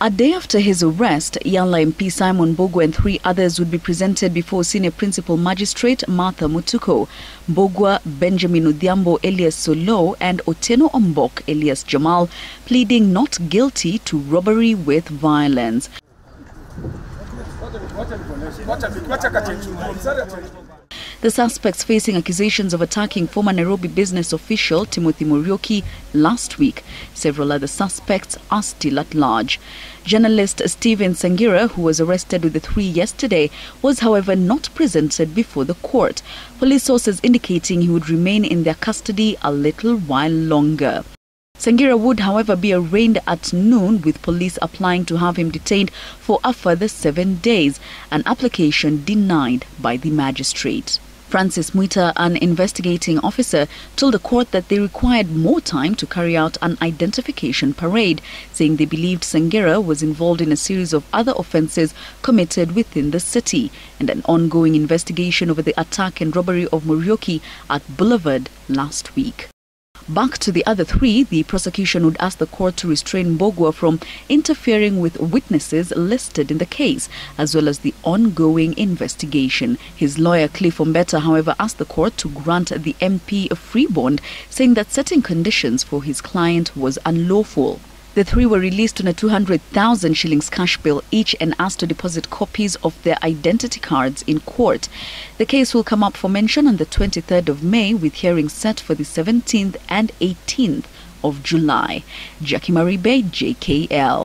A day after his arrest, EALA MP Simon Mbugua and three others would be presented before Senior Principal Magistrate Martha Mutuko. Mbugua, Benjamin Odhiambo, Elias Solo, and Otieno Ombok, Elias Jamal, pleading not guilty to robbery with violence. The suspects facing accusations of attacking former Nairobi business official Timothy Muriuki last week. Several other suspects are still at large. Journalist Stephen Sangira, who was arrested with the three yesterday, was however not presented before the court. Police sources indicating he would remain in their custody a little while longer. Sangira would, however, be arraigned at noon, with police applying to have him detained for a further seven days, an application denied by the magistrate. Francis Muita, an investigating officer, told the court that they required more time to carry out an identification parade, saying they believed Sangira was involved in a series of other offences committed within the city and an ongoing investigation over the attack and robbery of Muriuki at Boulevard last week. Back to the other three, the prosecution would ask the court to restrain Mbugua from interfering with witnesses listed in the case, as well as the ongoing investigation. His lawyer, Cliff Ombeta, however, asked the court to grant the MP a free bond, saying that setting conditions for his client was unlawful. The three were released on a 200,000 shillings cash bill each and asked to deposit copies of their identity cards in court. The case will come up for mention on the 23rd of May with hearings set for the 17th and 18th of July. Jackie Marie Bay, JKL.